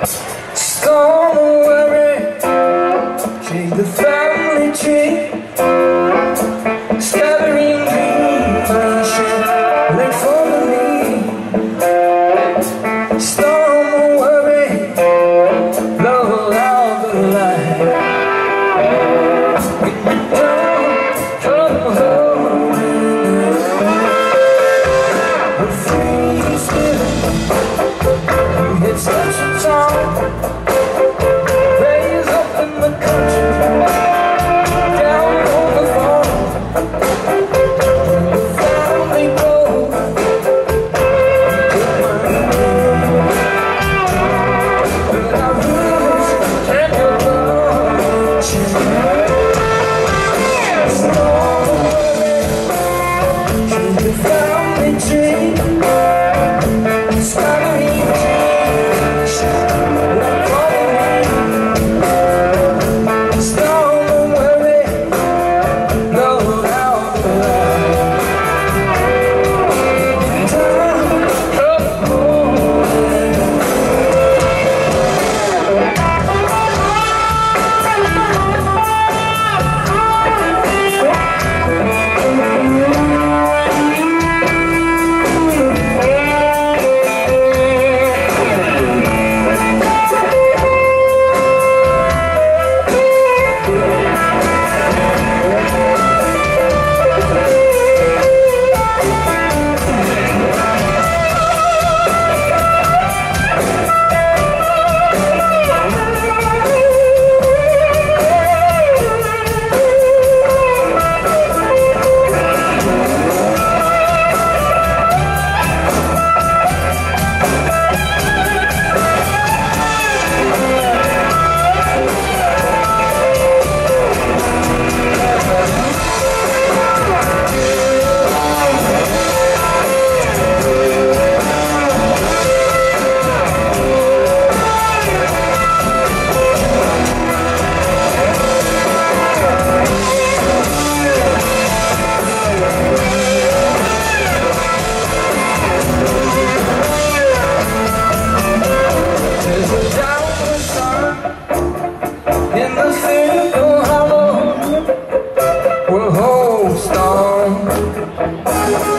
Just don't worry, change the fact.